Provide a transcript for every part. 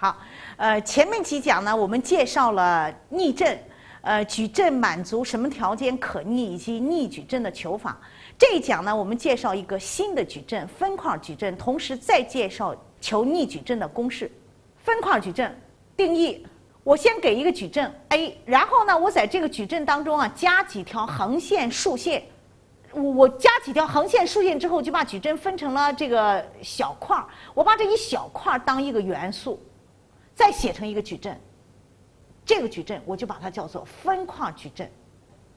好，呃，前面几讲呢，我们介绍了逆阵，呃，矩阵满足什么条件可逆，以及逆矩阵的求法。这一讲呢，我们介绍一个新的矩阵——分块矩阵，同时再介绍求逆矩阵的公式。分块矩阵定义：我先给一个矩阵 A，然后呢，我在这个矩阵当中啊加几条横线、竖线。我加几条横线、竖线之后，就把矩阵分成了这个小块儿。我把这一小块儿当一个元素。再写成一个矩阵，这个矩阵我就把它叫做分块矩阵。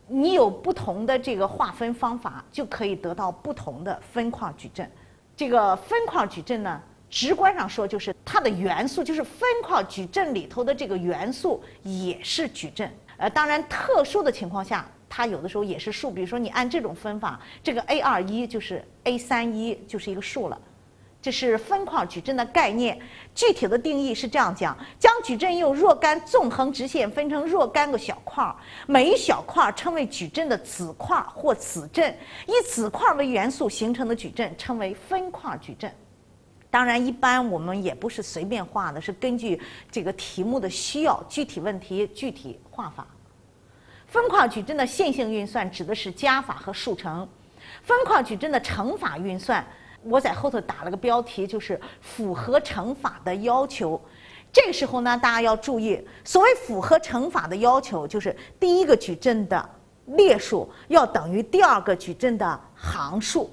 你有不同的这个划分方法，就可以得到不同的分块矩阵。这个分块矩阵呢，直观上说就是它的元素，就是分块矩阵里头的这个元素也是矩阵。呃，当然特殊的情况下，它有的时候也是数。比如说你按这种分法，这个 A 二一就是 A 三一就是一个数了。这是分块矩阵的概念，具体的定义是这样讲：将矩阵用若干纵横直线分成若干个小块，每一小块称为矩阵的子块或子阵，以子块为元素形成的矩阵称为分块矩阵。当然，一般我们也不是随便画的，是根据这个题目的需要，具体问题具体画法。分块矩阵的线性运算指的是加法和数乘，分块矩阵的乘法运算。我在后头打了个标题，就是符合乘法的要求。这个时候呢，大家要注意，所谓符合乘法的要求，就是第一个矩阵的列数要等于第二个矩阵的行数，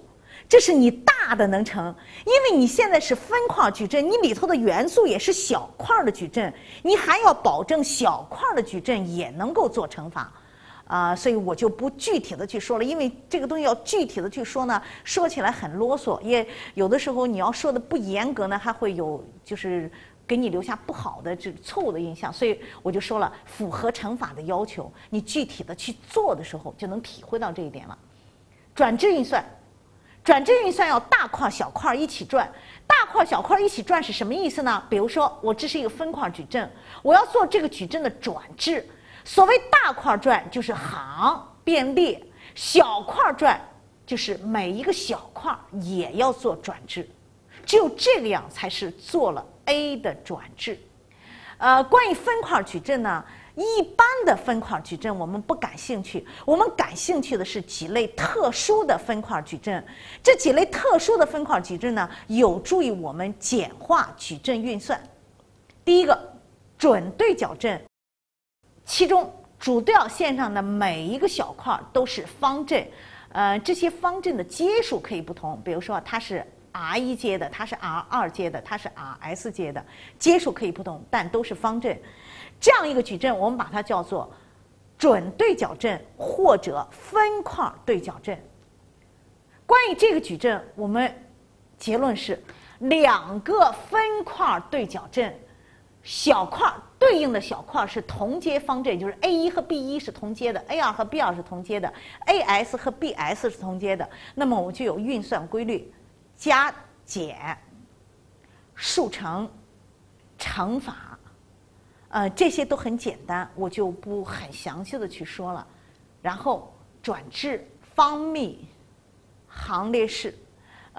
这是你大的能乘。因为你现在是分块矩阵，你里头的元素也是小块的矩阵，你还要保证小块的矩阵也能够做乘法。啊，所以我就不具体的去说了，因为这个东西要具体的去说呢，说起来很啰嗦，也有的时候你要说的不严格呢，还会有就是给你留下不好的这错误的印象，所以我就说了，符合乘法的要求，你具体的去做的时候就能体会到这一点了。转置运算，转置运算要大块小块一起转，大块小块一起转是什么意思呢？比如说我这是一个分块矩阵，我要做这个矩阵的转置。所谓大块转就是行变列，小块转就是每一个小块也要做转置，只有这个样才是做了 A 的转置。呃，关于分块矩阵呢，一般的分块矩阵我们不感兴趣，我们感兴趣的是几类特殊的分块矩阵。这几类特殊的分块矩阵呢，有助于我们简化矩阵运算。第一个，准对角阵。其中主调线上的每一个小块都是方阵，呃，这些方阵的阶数可以不同，比如说它是 r 一阶的，它是 r 二阶的，它是 r s 阶的，阶数可以不同，但都是方阵。这样一个矩阵，我们把它叫做准对角阵或者分块对角阵。关于这个矩阵，我们结论是两个分块对角阵。小块对应的小块是同阶方阵，就是 A 一和 B 一是同阶的，A 二和 B 二是同阶的，A S 和 B S 是同阶的。那么我们就有运算规律：加减、数乘、乘法，呃，这些都很简单，我就不很详细的去说了。然后转置、方幂、行列式。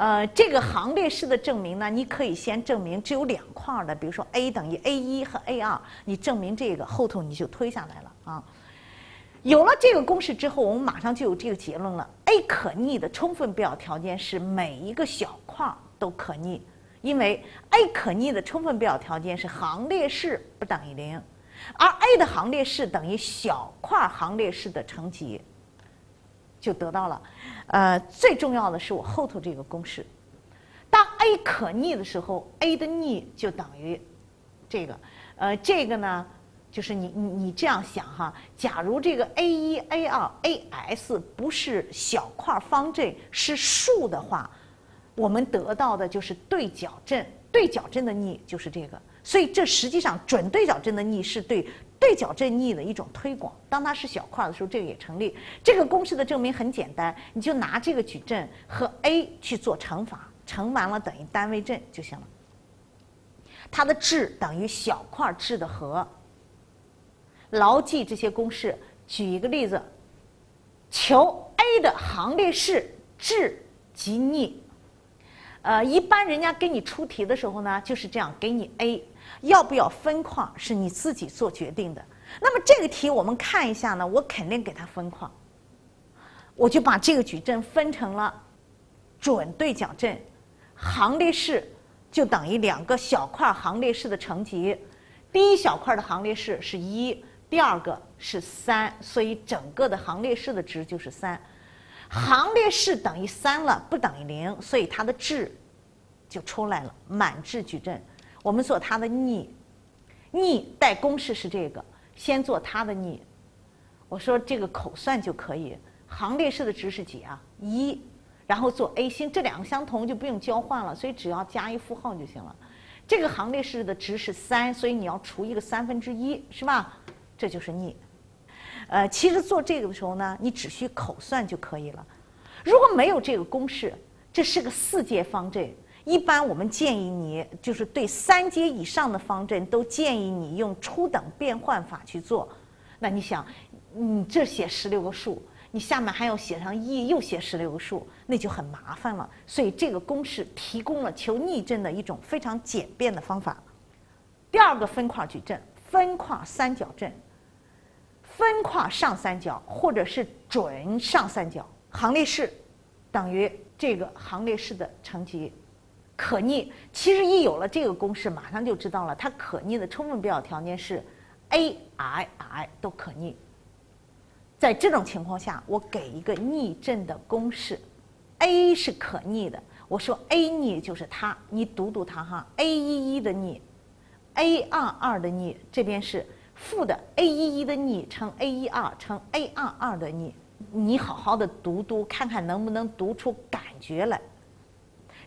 呃，这个行列式的证明呢，你可以先证明只有两块的，比如说 A 等于 A 一和 A 二，你证明这个，后头你就推下来了啊。有了这个公式之后，我们马上就有这个结论了：A 可逆的充分必要条件是每一个小块都可逆，因为 A 可逆的充分必要条件是行列式不等于零，而 A 的行列式等于小块行列式的乘积。就得到了，呃，最重要的是我后头这个公式，当 A 可逆的时候，A 的逆就等于这个，呃，这个呢，就是你你你这样想哈，假如这个 A 一、A 二、A S 不是小块方阵，是数的话，我们得到的就是对角阵，对角阵的逆就是这个，所以这实际上准对角阵的逆是对。对角阵逆的一种推广，当它是小块的时候，这个也成立。这个公式的证明很简单，你就拿这个矩阵和 A 去做乘法，乘完了等于单位阵就行了。它的质等于小块质的和。牢记这些公式。举一个例子，求 A 的行列式质及逆。呃，一般人家给你出题的时候呢，就是这样给你 A，要不要分框是你自己做决定的。那么这个题我们看一下呢，我肯定给它分框，我就把这个矩阵分成了准对角阵，行列式就等于两个小块行列式的乘积，第一小块的行列式是一，第二个是三，所以整个的行列式的值就是三。行列式等于三了，不等于零，所以它的质就出来了，满质矩阵。我们做它的逆，逆带公式是这个，先做它的逆。我说这个口算就可以，行列式的值是几啊？一，然后做 A 星，这两个相同就不用交换了，所以只要加一负号就行了。这个行列式的值是三，所以你要除一个三分之一，是吧？这就是逆。呃，其实做这个的时候呢，你只需口算就可以了。如果没有这个公式，这是个四阶方阵，一般我们建议你就是对三阶以上的方阵都建议你用初等变换法去做。那你想，你这写十六个数，你下面还要写上一，又写十六个数，那就很麻烦了。所以这个公式提供了求逆阵的一种非常简便的方法。第二个分块矩阵，分块三角阵。分块上三角或者是准上三角，行列式等于这个行列式的乘积，可逆。其实一有了这个公式，马上就知道了，它可逆的充分必要条件是 a i i 都可逆。在这种情况下，我给一个逆阵的公式，a 是可逆的，我说 a 逆就是它，你读读它哈，a 一一的逆，a 二二的逆，这边是。负的 a 一一的逆乘 a 一二乘 a 二二的逆，你好好的读读，看看能不能读出感觉来。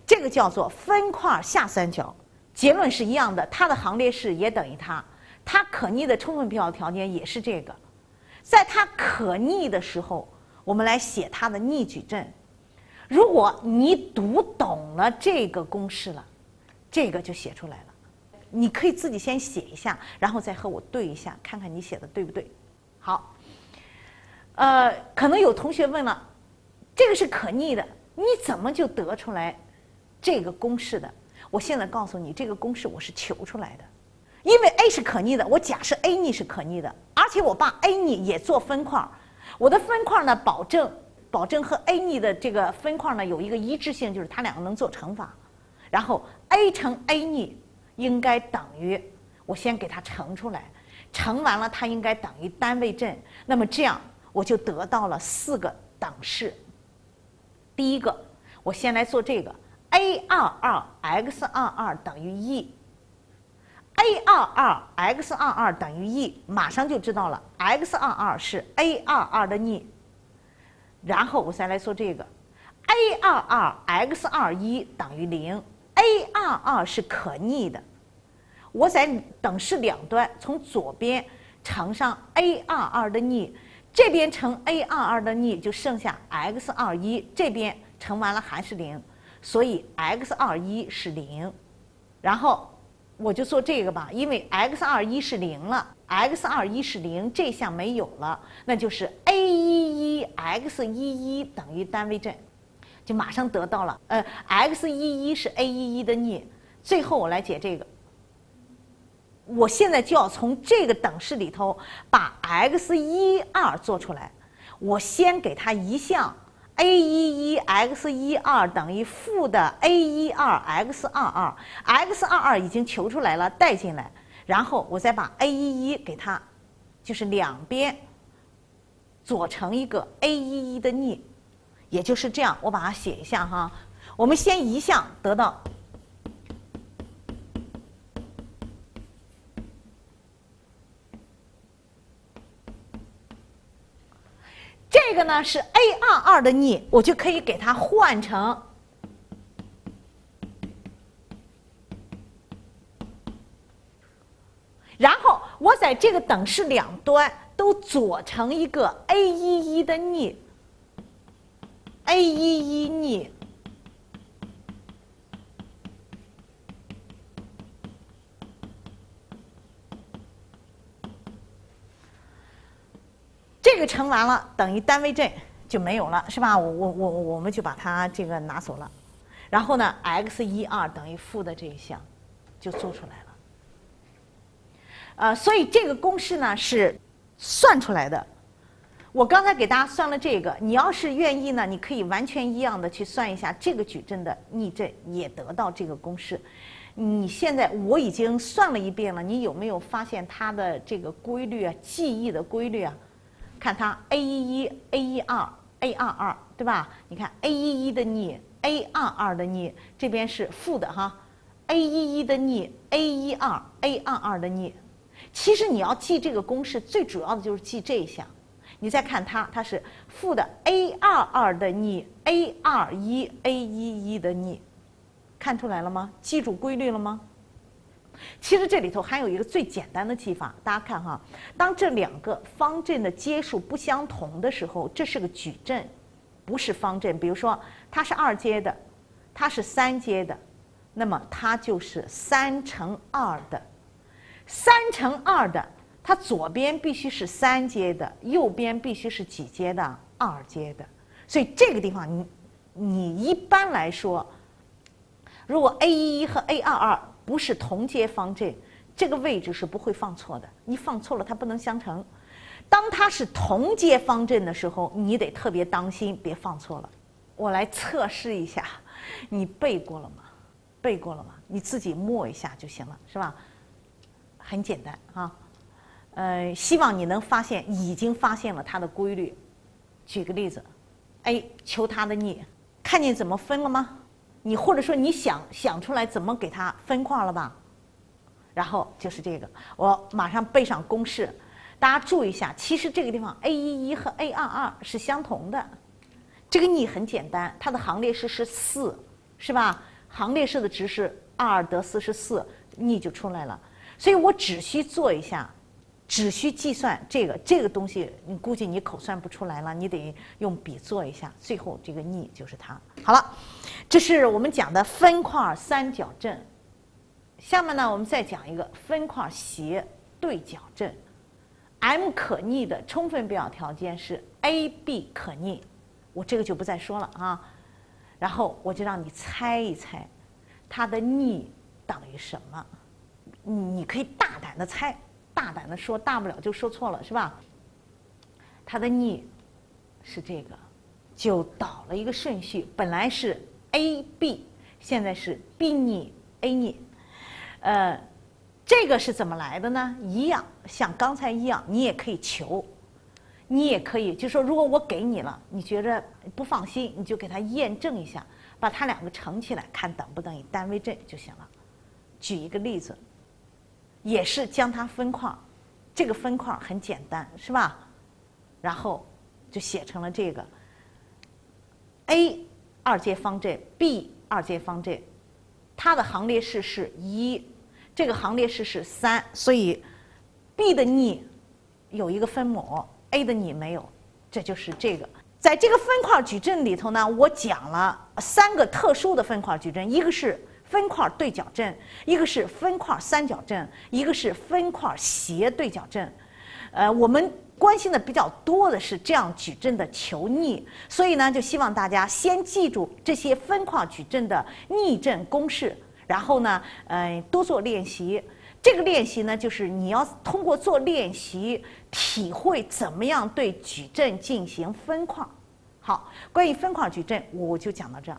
这个叫做分块下三角，结论是一样的，它的行列式也等于它，它可逆的充分必要条件也是这个。在它可逆的时候，我们来写它的逆矩阵。如果你读懂了这个公式了，这个就写出来了。你可以自己先写一下，然后再和我对一下，看看你写的对不对。好，呃，可能有同学问了，这个是可逆的，你怎么就得出来这个公式的？我现在告诉你，这个公式我是求出来的，因为 a 是可逆的，我假设 a 逆是可逆的，而且我把 a 逆也做分块，我的分块呢，保证保证和 a 逆的这个分块呢有一个一致性，就是它两个能做乘法，然后 a 乘 a 逆。应该等于，我先给它乘出来，乘完了它应该等于单位阵。那么这样我就得到了四个等式。第一个，我先来做这个，a 二二 x 二二等于 e，a 二二 x 二二等于 e，马上就知道了，x 二二是 a 二二的逆。然后我再来说这个，a 二二 x 二一等于零。a 二二是可逆的，我在等式两端从左边乘上 a 二二的逆，这边乘 a 二二的逆就剩下 x 二一，这边乘完了还是零，所以 x 二一是零。然后我就做这个吧，因为 x 二一是零了，x 二一是零，这项没有了，那就是 a 一一 x 一一等于单位阵。就马上得到了，呃，x 一一是 a 一一的逆，最后我来解这个，我现在就要从这个等式里头把 x 一二做出来，我先给它一项 a 一一 x 一二等于负的 a 一二 x 二二，x 二二已经求出来了，带进来，然后我再把 a 一一给它，就是两边左成一个 a 一一的逆。也就是这样，我把它写一下哈。我们先移项得到，这个呢是 a 二二的逆，我就可以给它换成，然后我在这个等式两端都左成一个 a 一一的逆。a 一一逆，乘完了等于单位阵就没有了，是吧？我我我我们就把它这个拿走了。然后呢，x 一二等于负的这一项就做出来了。呃，所以这个公式呢是算出来的。我刚才给大家算了这个，你要是愿意呢，你可以完全一样的去算一下这个矩阵的逆阵，也得到这个公式。你现在我已经算了一遍了，你有没有发现它的这个规律啊？记忆的规律啊？看它 a 一一 a 一二 a 二二，对吧？你看 a 一一的逆 a 二二的逆，这边是负的哈，a 一一的逆 a 一二 a 二二的逆。其实你要记这个公式，最主要的就是记这一项。你再看它，它是负的 a 二二的逆 a 二一 a 一一的逆，看出来了吗？记住规律了吗？其实这里头还有一个最简单的记法，大家看哈，当这两个方阵的阶数不相同的时候，这是个矩阵，不是方阵。比如说它是二阶的，它是三阶的，那么它就是三乘二的，三乘二的。它左边必须是三阶的，右边必须是几阶的？二阶的。所以这个地方，你你一般来说，如果 a 一一和 a 二二不是同阶方阵，这个位置是不会放错的。你放错了，它不能相乘。当它是同阶方阵的时候，你得特别当心，别放错了。我来测试一下，你背过了吗？背过了吗？你自己默一下就行了，是吧？很简单啊。呃，希望你能发现，已经发现了它的规律。举个例子，a 求它的逆，看见怎么分了吗？你或者说你想想出来怎么给它分块了吧？然后就是这个，我马上背上公式。大家注意一下，其实这个地方 a 一一和 a 二二是相同的。这个逆很简单，它的行列式是四，是吧？行列式的值是二得四是四，逆就出来了。所以我只需做一下。只需计算这个这个东西，你估计你口算不出来了，你得用笔做一下。最后这个逆就是它。好了，这是我们讲的分块三角阵。下面呢，我们再讲一个分块斜对角阵。M 可逆的充分必要条件是 AB 可逆，我这个就不再说了啊。然后我就让你猜一猜，它的逆等于什么？你可以大胆的猜。大胆的说，大不了就说错了，是吧？它的逆是这个，就倒了一个顺序，本来是 a b，现在是 b 逆 a 逆，呃，这个是怎么来的呢？一样，像刚才一样，你也可以求，你也可以，就说如果我给你了，你觉着不放心，你就给它验证一下，把它两个乘起来，看等不等于单位阵就行了。举一个例子。也是将它分块，这个分块很简单，是吧？然后就写成了这个 A 二阶方阵，B 二阶方阵，它的行列式是一，这个行列式是三，所以 B 的逆有一个分母，A 的逆没有，这就是这个。在这个分块矩阵里头呢，我讲了三个特殊的分块矩阵，一个是。分块对角阵，一个是分块三角阵，一个是分块斜对角阵。呃，我们关心的比较多的是这样矩阵的求逆，所以呢，就希望大家先记住这些分块矩阵的逆阵公式，然后呢，呃，多做练习。这个练习呢，就是你要通过做练习，体会怎么样对矩阵进行分块。好，关于分块矩阵，我就讲到这儿。